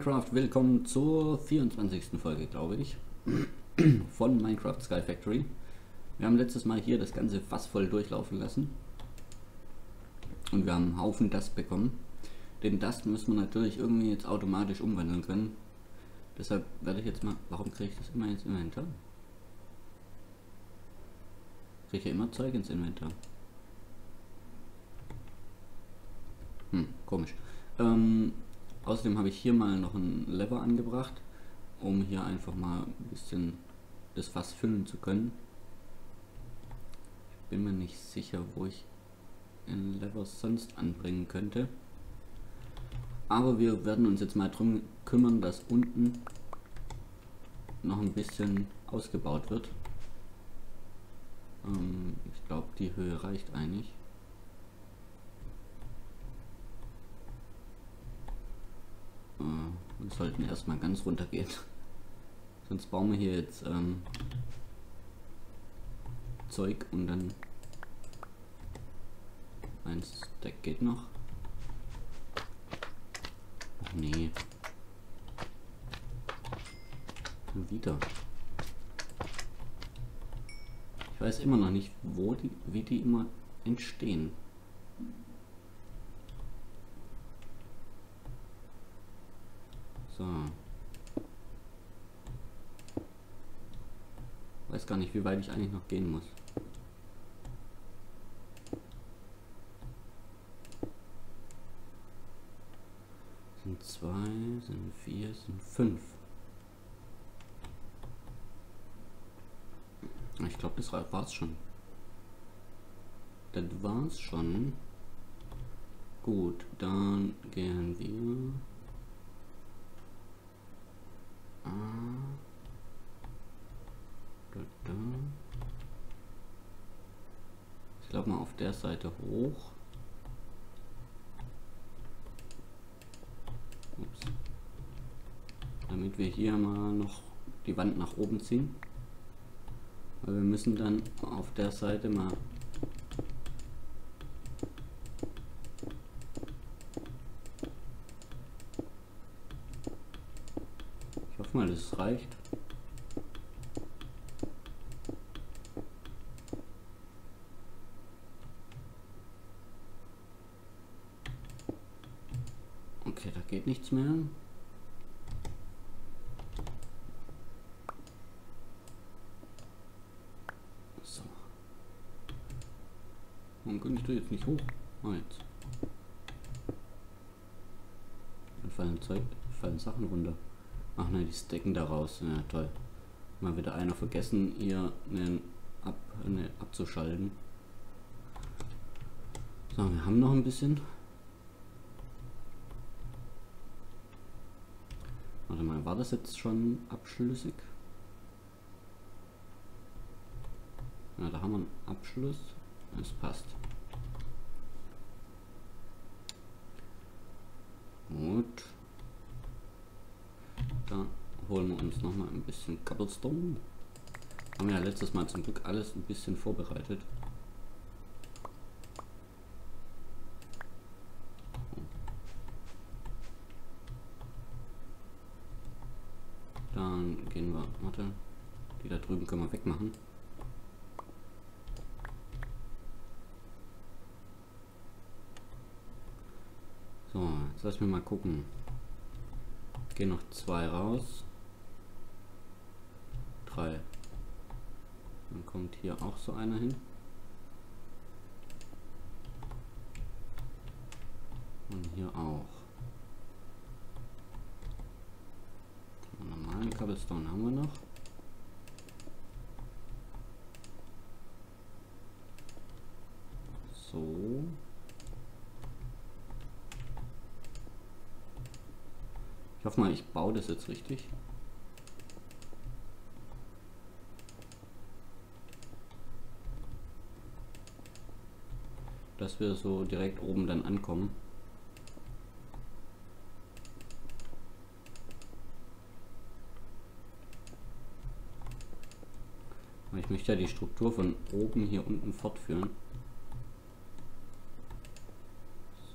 Minecraft, willkommen zur 24. Folge, glaube ich, von Minecraft Sky Factory. Wir haben letztes Mal hier das Ganze fast voll durchlaufen lassen. Und wir haben einen Haufen Dust bekommen. Den Dust müssen wir natürlich irgendwie jetzt automatisch umwandeln können. Deshalb werde ich jetzt mal... Warum kriege ich das immer ins Inventar? Kriege ich ja immer Zeug ins Inventar. Hm, komisch. Ähm, Außerdem habe ich hier mal noch ein Lever angebracht, um hier einfach mal ein bisschen das Fass füllen zu können. Ich bin mir nicht sicher, wo ich ein Lever sonst anbringen könnte. Aber wir werden uns jetzt mal darum kümmern, dass unten noch ein bisschen ausgebaut wird. Ähm, ich glaube, die Höhe reicht eigentlich. Wir sollten erstmal ganz runter gehen. Sonst bauen wir hier jetzt ähm, Zeug und dann ein Stack geht noch. Ach nee. Und wieder. Ich weiß immer noch nicht, wo die, wie die immer entstehen. So. Weiß gar nicht, wie weit ich eigentlich noch gehen muss. Sind zwei, sind vier, sind fünf. Ich glaube, das war es schon. Das war's schon. Gut, dann gehen wir ich glaube mal auf der Seite hoch. Ups. Damit wir hier mal noch die Wand nach oben ziehen. Weil wir müssen dann auf der Seite mal hoffe mal, das reicht. Okay, da geht nichts mehr. So. Warum kann ich da jetzt nicht hoch? Ah, jetzt. Da fallen Zeug, fallen Sachen runter. Ach ne, die stecken da raus. Ja, toll. Mal wieder einer vergessen, ihr ne, ab, ne, abzuschalten. So, wir haben noch ein bisschen. War das jetzt schon abschlüssig? Ja, da haben wir einen Abschluss. Es passt. Gut. Da holen wir uns noch mal ein bisschen Cobblestone. Haben wir ja letztes Mal zum Glück alles ein bisschen vorbereitet. Dann gehen wir, warte, die da drüben können wir wegmachen. So, lass mir mal gucken gehen noch zwei raus. Drei. Dann kommt hier auch so einer hin. Und hier auch. Normalen Cobblestone haben wir noch. So. Ich hoffe mal, ich baue das jetzt richtig. Dass wir so direkt oben dann ankommen. Ich möchte ja die Struktur von oben hier unten fortführen.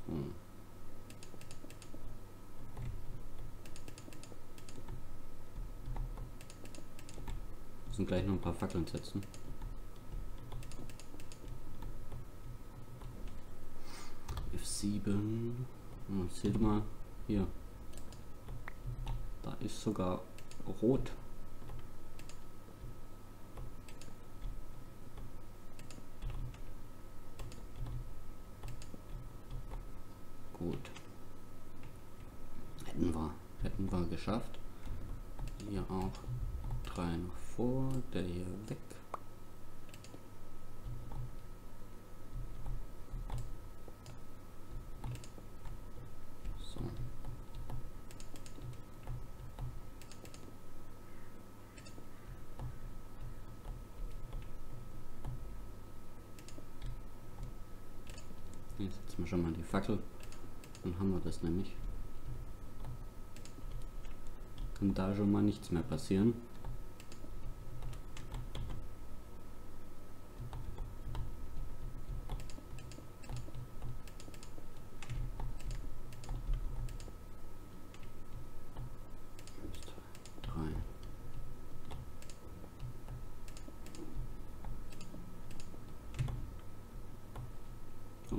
So. Müssen gleich noch ein paar Fackeln setzen. F7. Hm, seht mal hier. Da ist sogar rot. Gut. Hätten wir, hätten wir geschafft. Hier auch drei noch vor, der hier weg. So. Jetzt setzen wir schon mal die Fackel. Dann haben wir das nämlich. Kann da schon mal nichts mehr passieren.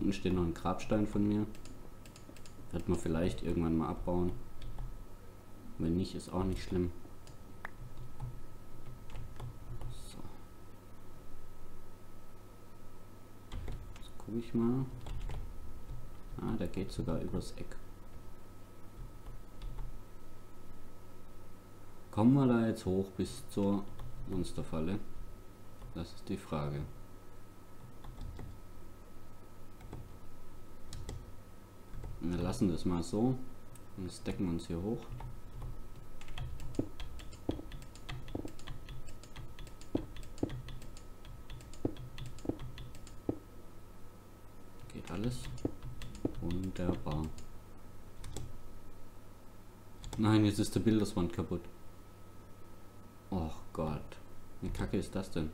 Unten steht noch ein Grabstein von mir. Wird man vielleicht irgendwann mal abbauen. Wenn nicht, ist auch nicht schlimm. So. Jetzt gucke ich mal. Ah, der geht sogar übers Eck. Kommen wir da jetzt hoch bis zur Monsterfalle? Das ist die Frage. Wir lassen das mal so und stecken uns hier hoch. Geht alles. Wunderbar. Nein, jetzt ist der Bilderswand kaputt. Oh Gott. Wie kacke ist das denn?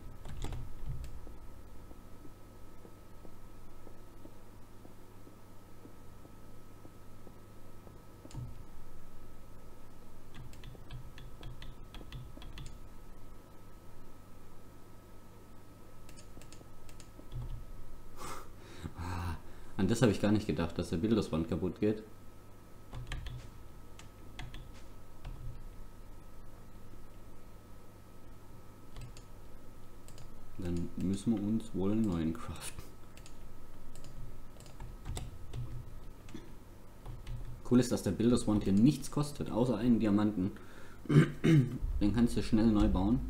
An habe ich gar nicht gedacht, dass der Bilderswand kaputt geht. Dann müssen wir uns wohl einen neuen craften. Cool ist, dass der Bilderswand hier nichts kostet, außer einen Diamanten. Den kannst du schnell neu bauen.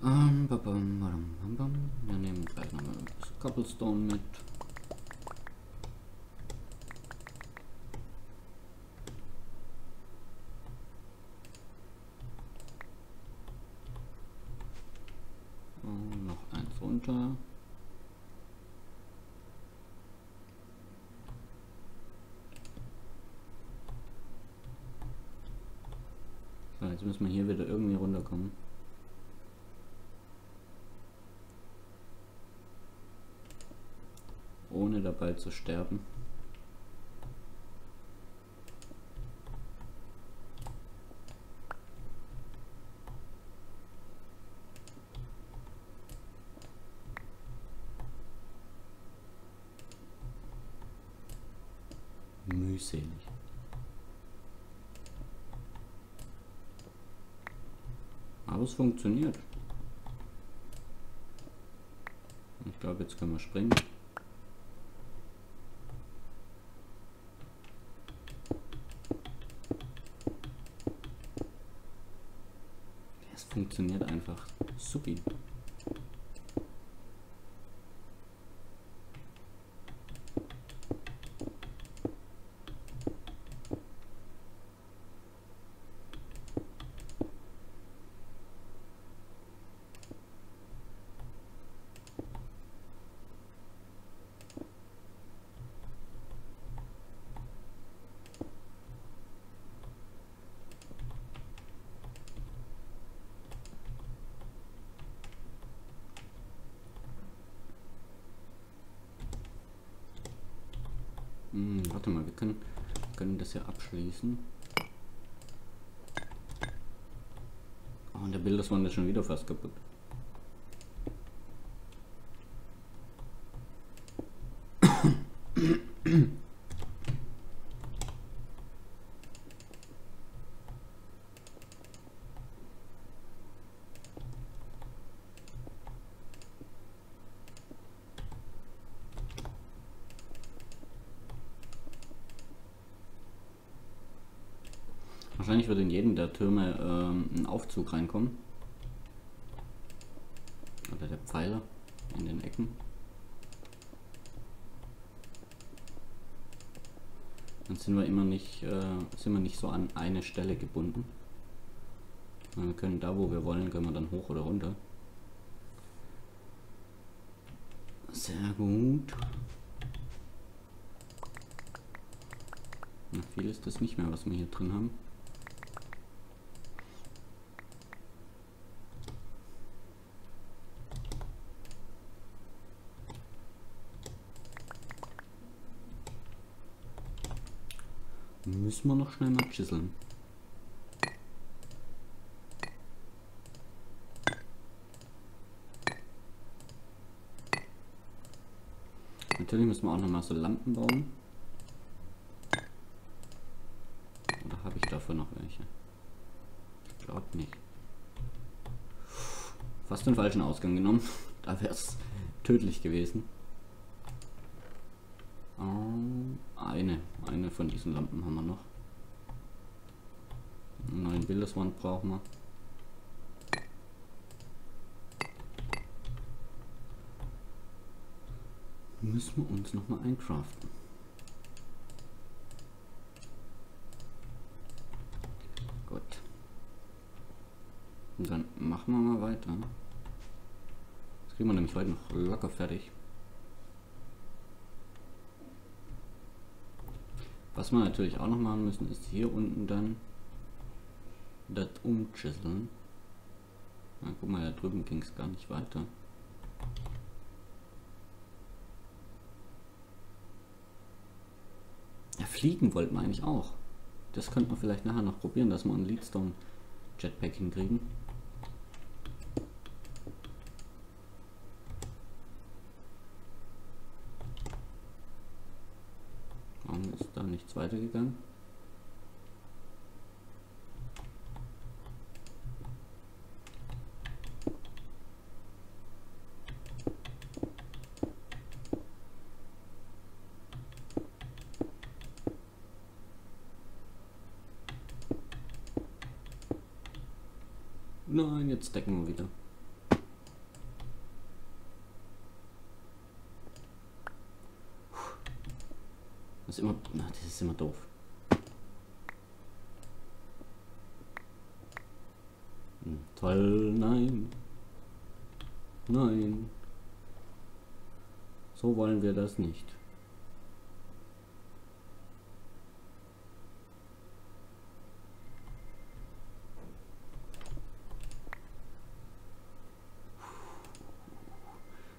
Ba Wir nehmen gleich noch ein bisschen Cobblestone mit. Noch eins runter. So, jetzt müssen wir hier wieder irgendwie runterkommen. Ohne dabei zu sterben. Mühselig. Aber es funktioniert. Ich glaube, jetzt können wir springen. Funktioniert einfach. Supi. Hm, warte mal, wir können, können das ja abschließen. Oh, und der Bilderswand ist schon wieder fast kaputt. Wahrscheinlich wird in jedem der Türme ähm, ein Aufzug reinkommen. Oder der Pfeiler in den Ecken. Dann sind wir immer nicht, äh, sind wir nicht so an eine Stelle gebunden. Wir können da, wo wir wollen, können wir dann hoch oder runter. Sehr gut. Na, viel ist das nicht mehr, was wir hier drin haben. Müssen wir noch schnell mal chiseln. Natürlich müssen wir auch noch mal so Lampen bauen. Oder habe ich dafür noch welche? Ich glaube nicht. Fast den falschen Ausgang genommen. Da wäre es tödlich gewesen. Eine, eine von diesen Lampen haben wir noch. Einen neuen Bilderswand brauchen wir. Müssen wir uns noch mal eincraften. Gut. Und dann machen wir mal weiter. Das kriegen wir nämlich heute noch locker fertig. Was wir natürlich auch noch machen müssen, ist hier unten dann das umchiseln. Na, guck mal, da drüben ging es gar nicht weiter. Ja, fliegen wollten wir eigentlich auch. Das könnten wir vielleicht nachher noch probieren, dass wir einen Leadstone Jetpack hinkriegen. Nichts weitergegangen. Nein, jetzt decken wir wieder. ist immer. Na, ist immer doof. Hm, toll, nein. Nein. So wollen wir das nicht.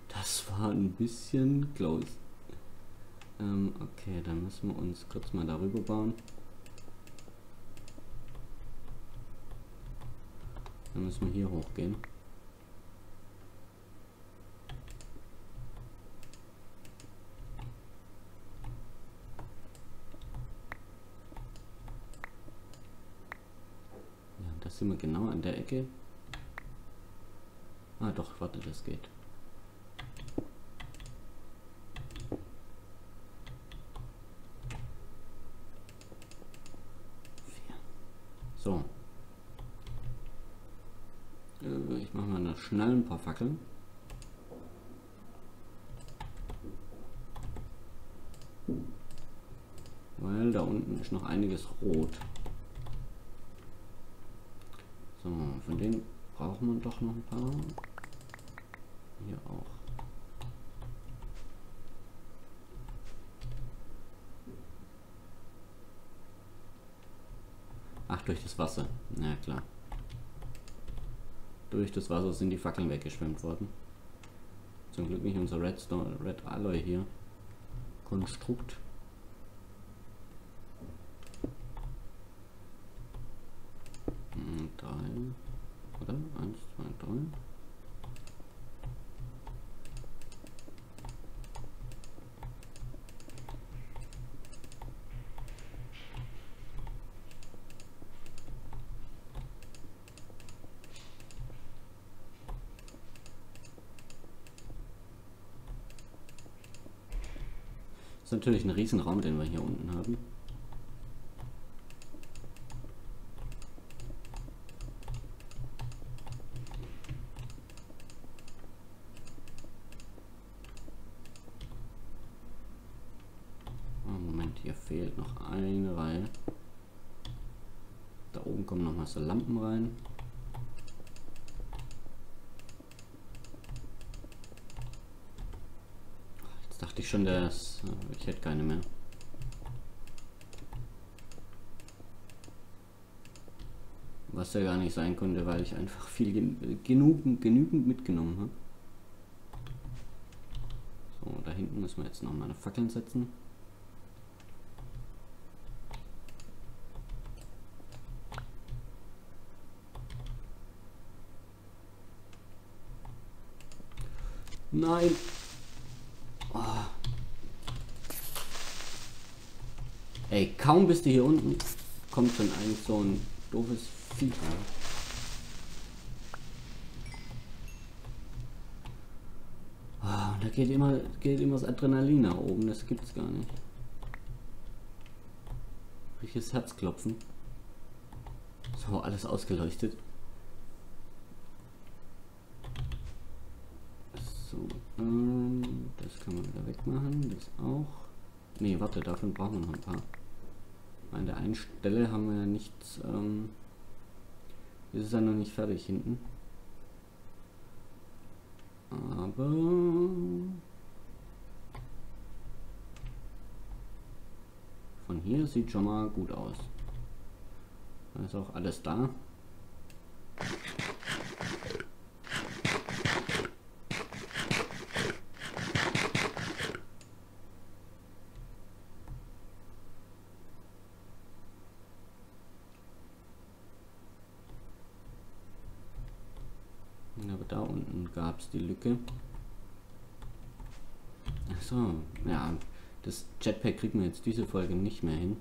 Das war ein bisschen close. Ähm, okay, dann müssen wir uns kurz mal darüber bauen. Dann müssen wir hier hochgehen. Ja, das sind wir genau an der Ecke. Ah doch, warte, das geht. Schnell ein paar Fackeln. Weil da unten ist noch einiges rot. So, von denen braucht man doch noch ein paar. Hier auch. Ach, durch das Wasser. Na ja, klar. Durch das Wasser sind die Fackeln weggeschwemmt worden. Zum Glück nicht unser Redstone, Red Alloy hier. Konstrukt. Drei. Oder? Eins, zwei, drei. Natürlich ein Riesenraum, den wir hier unten haben. Oh, Moment, hier fehlt noch eine Reihe. Da oben kommen noch mal so Lampen rein. Dachte ich schon, dass ich hätte keine mehr. Was ja gar nicht sein konnte, weil ich einfach viel gen genügend, genügend mitgenommen habe. So, da hinten müssen wir jetzt noch mal eine Fackeln setzen. Nein! Ey, kaum bist du hier unten, kommt schon eigentlich so ein doofes Vieh. Oh, da geht immer, geht immer das Adrenalin nach oben, das gibt's gar nicht. Richtiges Herzklopfen. So, alles ausgeleuchtet. So, ähm, das kann man wieder wegmachen, das auch. Ne, warte, davon brauchen wir noch ein paar. An der einen Stelle haben wir ja nichts, ähm, ist es ja noch nicht fertig hinten. Aber von hier sieht schon mal gut aus. Da ist auch alles da. Aber da unten gab es die Lücke. Achso, ja, das Jetpack kriegt man jetzt diese Folge nicht mehr hin.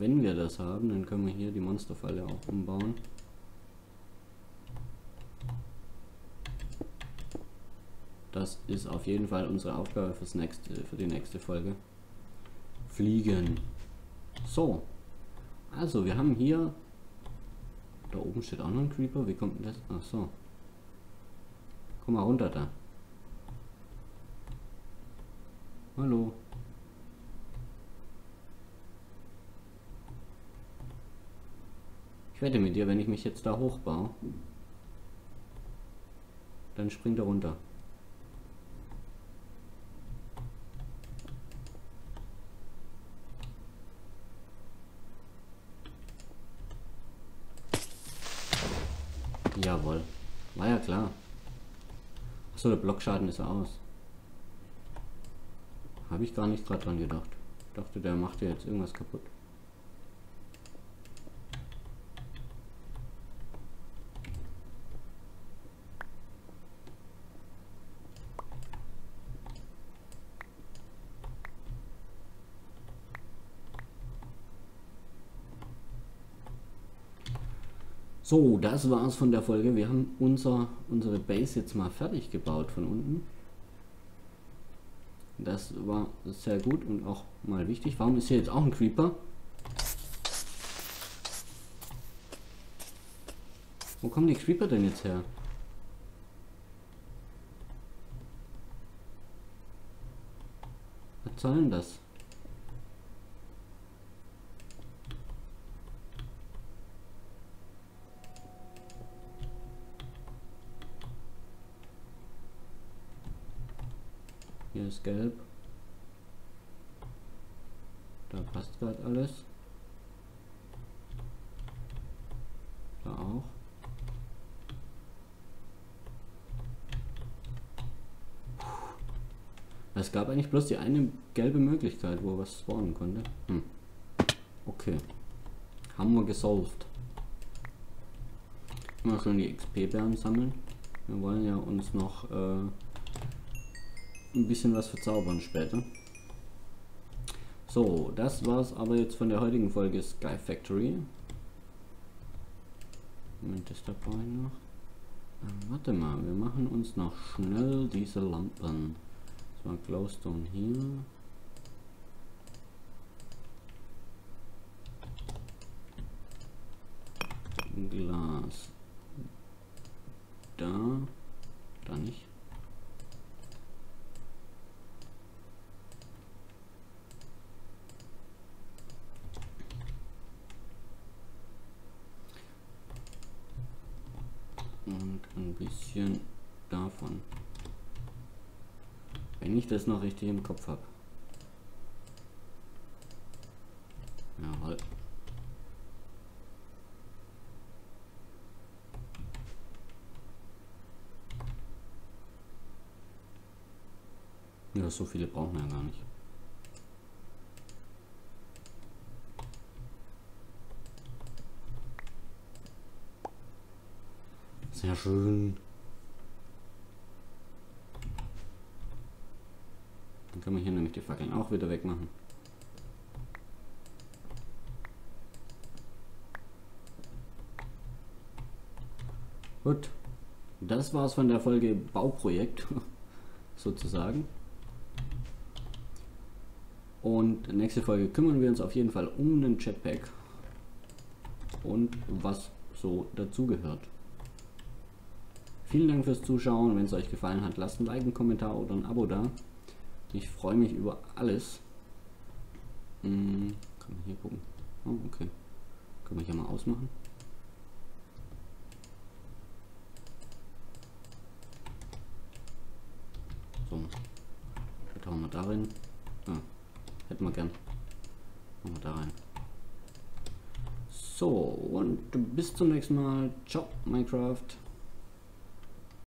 Wenn wir das haben, dann können wir hier die Monsterfalle auch umbauen. Das ist auf jeden Fall unsere Aufgabe fürs nächste, für die nächste Folge. Fliegen. So. Also, wir haben hier... Da oben steht auch noch ein Creeper. Wie kommt denn das? Ach so. Komm mal runter da. Hallo. Ich wette mit dir, wenn ich mich jetzt da hochbaue, dann springt er runter. Jawohl. War ja klar. Achso, der Blockschaden ist aus. Habe ich gar nicht gerade dran gedacht. Ich dachte, der macht ja jetzt irgendwas kaputt. So, das war's von der Folge. Wir haben unser, unsere Base jetzt mal fertig gebaut von unten. Das war sehr gut und auch mal wichtig. Warum ist hier jetzt auch ein Creeper? Wo kommen die Creeper denn jetzt her? Was soll denn das? Hier ist gelb. Da passt gerade alles. Da auch. Es gab eigentlich bloß die eine gelbe Möglichkeit, wo was spawnen konnte. Hm. Okay. Haben wir gesolved. Mal schon die XP-Bären sammeln. Wir wollen ja uns noch äh, ein bisschen was verzaubern später. So, das war's aber jetzt von der heutigen Folge Sky Factory. Moment, ist dabei noch? Äh, warte mal, wir machen uns noch schnell diese Lampen. Das war Glowstone hier. Glas. Da. Da nicht. Und ein bisschen davon. Wenn ich das noch richtig im Kopf habe. Jawohl. Ja, so viele brauchen wir ja gar nicht. Sehr schön. Dann können wir hier nämlich die Fackeln auch wieder wegmachen. Gut, das war's von der Folge Bauprojekt sozusagen. Und nächste Folge kümmern wir uns auf jeden Fall um den Jetpack und was so dazugehört. Vielen Dank fürs Zuschauen. Wenn es euch gefallen hat, lasst ein Like, einen Kommentar oder ein Abo da. Ich freue mich über alles. Hm, kann man hier gucken. Oh, okay. Können wir hier mal ausmachen. So. Da hauen wir da rein. Ah, hätten wir gern. Machen wir da rein. So, und bis zum nächsten Mal. Ciao, Minecraft.